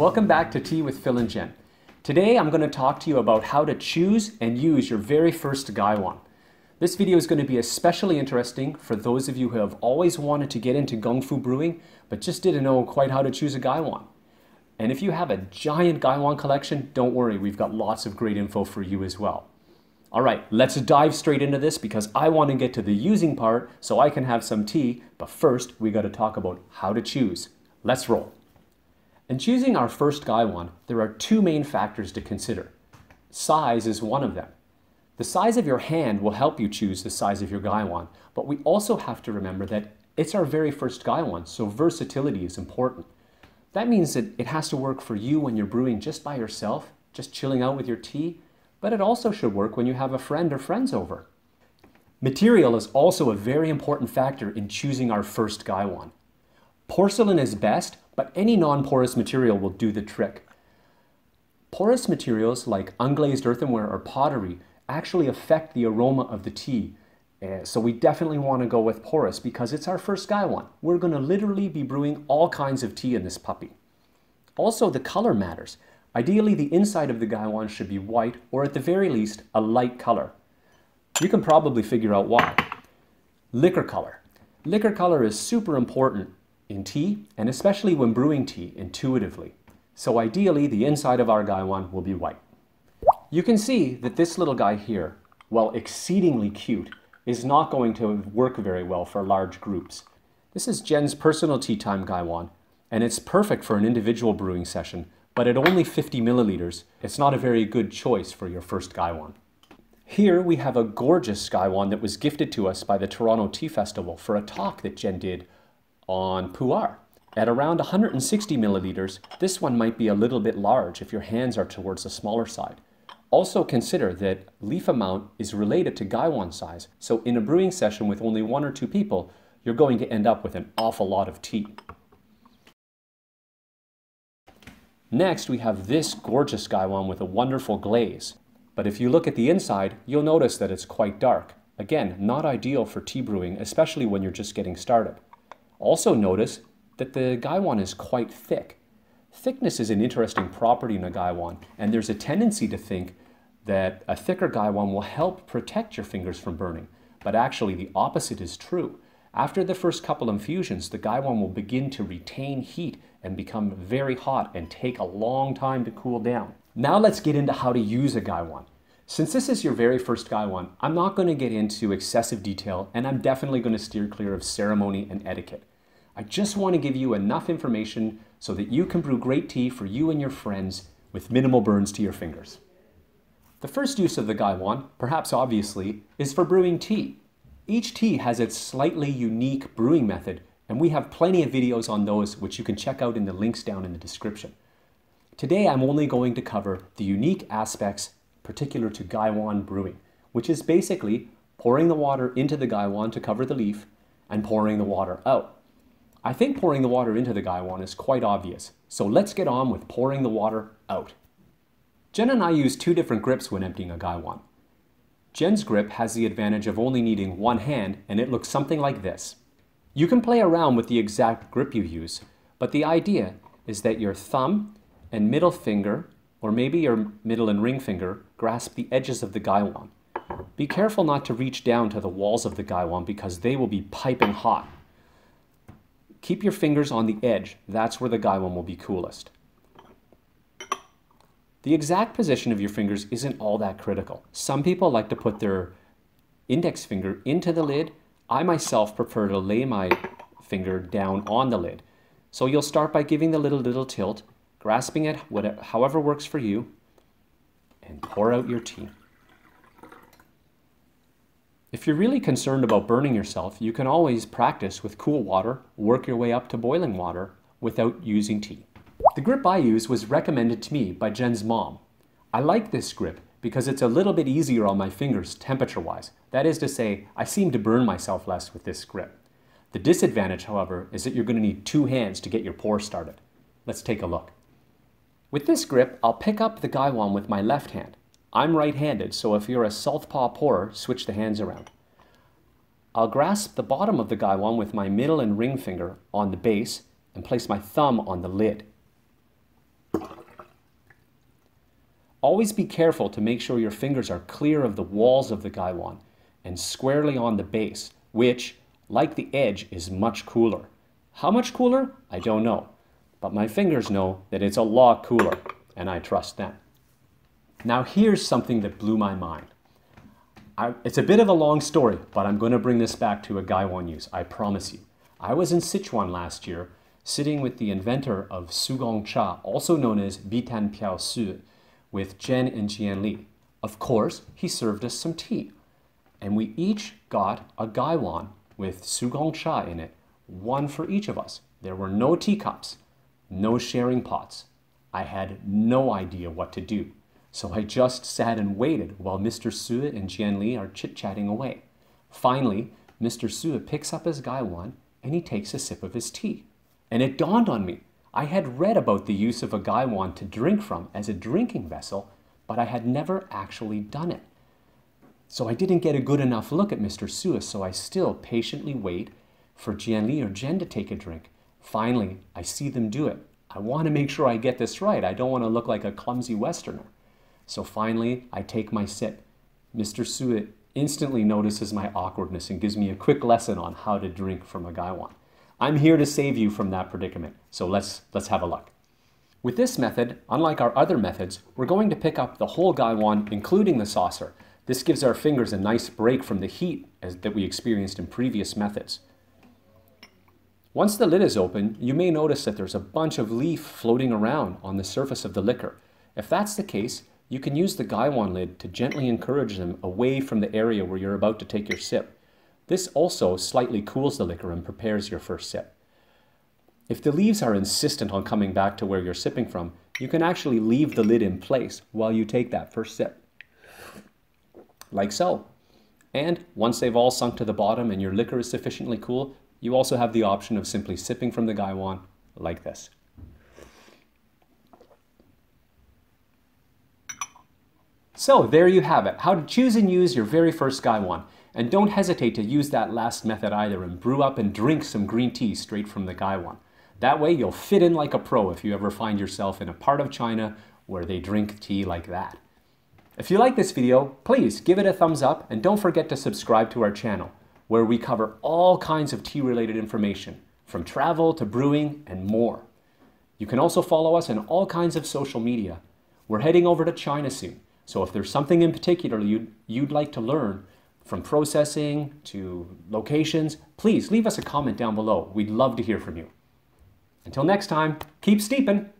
Welcome back to Tea with Phil and Jen. Today I'm going to talk to you about how to choose and use your very first Gaiwan. This video is going to be especially interesting for those of you who have always wanted to get into Gongfu brewing but just didn't know quite how to choose a Gaiwan. And if you have a giant Gaiwan collection, don't worry, we've got lots of great info for you as well. All right, let's dive straight into this because I want to get to the using part so I can have some tea, but first we got to talk about how to choose. Let's roll. In choosing our first Gaiwan, there are two main factors to consider. Size is one of them. The size of your hand will help you choose the size of your Gaiwan, but we also have to remember that it's our very first Gaiwan, so versatility is important. That means that it has to work for you when you're brewing just by yourself, just chilling out with your tea, but it also should work when you have a friend or friends over. Material is also a very important factor in choosing our first Gaiwan. Porcelain is best, but any non-porous material will do the trick. Porous materials like unglazed earthenware or pottery actually affect the aroma of the tea. Uh, so we definitely want to go with porous because it's our first Gaiwan. We're going to literally be brewing all kinds of tea in this puppy. Also, the color matters. Ideally, the inside of the Gaiwan should be white or at the very least, a light color. You can probably figure out why. Liquor color. Liquor color is super important in tea, and especially when brewing tea intuitively. So ideally, the inside of our Gaiwan will be white. You can see that this little guy here, while exceedingly cute, is not going to work very well for large groups. This is Jen's personal tea time Gaiwan, and it's perfect for an individual brewing session, but at only 50 milliliters, it's not a very good choice for your first Gaiwan. Here we have a gorgeous Gaiwan that was gifted to us by the Toronto Tea Festival for a talk that Jen did on pu'er. At around 160 milliliters, this one might be a little bit large if your hands are towards the smaller side. Also consider that leaf amount is related to Gaiwan size, so in a brewing session with only one or two people, you're going to end up with an awful lot of tea. Next, we have this gorgeous Gaiwan with a wonderful glaze. But if you look at the inside, you'll notice that it's quite dark. Again, not ideal for tea brewing, especially when you're just getting started. Also notice that the Gaiwan is quite thick. Thickness is an interesting property in a Gaiwan, and there's a tendency to think that a thicker Gaiwan will help protect your fingers from burning. But actually, the opposite is true. After the first couple infusions, the Gaiwan will begin to retain heat and become very hot and take a long time to cool down. Now let's get into how to use a Gaiwan. Since this is your very first Gaiwan, I'm not going to get into excessive detail and I'm definitely going to steer clear of ceremony and etiquette. I just want to give you enough information so that you can brew great tea for you and your friends with minimal burns to your fingers. The first use of the Gaiwan, perhaps obviously, is for brewing tea. Each tea has its slightly unique brewing method, and we have plenty of videos on those which you can check out in the links down in the description. Today I'm only going to cover the unique aspects particular to Gaiwan brewing, which is basically pouring the water into the Gaiwan to cover the leaf and pouring the water out. I think pouring the water into the Gaiwan is quite obvious, so let's get on with pouring the water out. Jen and I use two different grips when emptying a Gaiwan. Jen's grip has the advantage of only needing one hand and it looks something like this. You can play around with the exact grip you use, but the idea is that your thumb and middle finger, or maybe your middle and ring finger, grasp the edges of the Gaiwan. Be careful not to reach down to the walls of the Gaiwan because they will be piping hot. Keep your fingers on the edge. That's where the Gaiwan will be coolest. The exact position of your fingers isn't all that critical. Some people like to put their index finger into the lid. I myself prefer to lay my finger down on the lid. So you'll start by giving the little little tilt, grasping it whatever, however works for you, and pour out your tea. If you're really concerned about burning yourself, you can always practice with cool water, work your way up to boiling water without using tea. The grip I use was recommended to me by Jen's mom. I like this grip because it's a little bit easier on my fingers temperature-wise. That is to say, I seem to burn myself less with this grip. The disadvantage, however, is that you're going to need two hands to get your pour started. Let's take a look. With this grip, I'll pick up the Gaiwan with my left hand. I'm right-handed, so if you're a southpaw pourer, switch the hands around. I'll grasp the bottom of the Gaiwan with my middle and ring finger on the base and place my thumb on the lid. Always be careful to make sure your fingers are clear of the walls of the gaiwan and squarely on the base, which, like the edge, is much cooler. How much cooler? I don't know. But my fingers know that it's a lot cooler, and I trust them. Now here's something that blew my mind. I, it's a bit of a long story, but I'm going to bring this back to a gaiwan use, I promise you. I was in Sichuan last year, sitting with the inventor of Sugong Cha, also known as Bitan Piao Su, with Jen and Jian Li. Of course, he served us some tea. And we each got a gaiwan with Sugong Cha in it, one for each of us. There were no teacups, no sharing pots. I had no idea what to do. So I just sat and waited while Mr. Su and Jian Li are chit-chatting away. Finally, Mr. Su picks up his gaiwan and he takes a sip of his tea. And it dawned on me I had read about the use of a gaiwan to drink from as a drinking vessel, but I had never actually done it. So I didn't get a good enough look at Mr. Su's, so I still patiently wait for Jian Li or Jen to take a drink. Finally, I see them do it. I want to make sure I get this right. I don't want to look like a clumsy Westerner. So finally, I take my sip. Mr. Su instantly notices my awkwardness and gives me a quick lesson on how to drink from a gaiwan. I'm here to save you from that predicament. So let's, let's have a look. With this method, unlike our other methods, we're going to pick up the whole gaiwan, including the saucer. This gives our fingers a nice break from the heat as, that we experienced in previous methods. Once the lid is open, you may notice that there's a bunch of leaf floating around on the surface of the liquor. If that's the case, you can use the gaiwan lid to gently encourage them away from the area where you're about to take your sip. This also slightly cools the liquor and prepares your first sip. If the leaves are insistent on coming back to where you're sipping from, you can actually leave the lid in place while you take that first sip. Like so. And once they've all sunk to the bottom and your liquor is sufficiently cool, you also have the option of simply sipping from the gaiwan like this. So there you have it, how to choose and use your very first gaiwan. And don't hesitate to use that last method either and brew up and drink some green tea straight from the gaiwan. That way you'll fit in like a pro if you ever find yourself in a part of China where they drink tea like that. If you like this video, please give it a thumbs up and don't forget to subscribe to our channel where we cover all kinds of tea related information from travel to brewing and more. You can also follow us on all kinds of social media. We're heading over to China soon, so if there's something in particular you'd, you'd like to learn, from processing to locations, please leave us a comment down below. We'd love to hear from you. Until next time, keep steeping.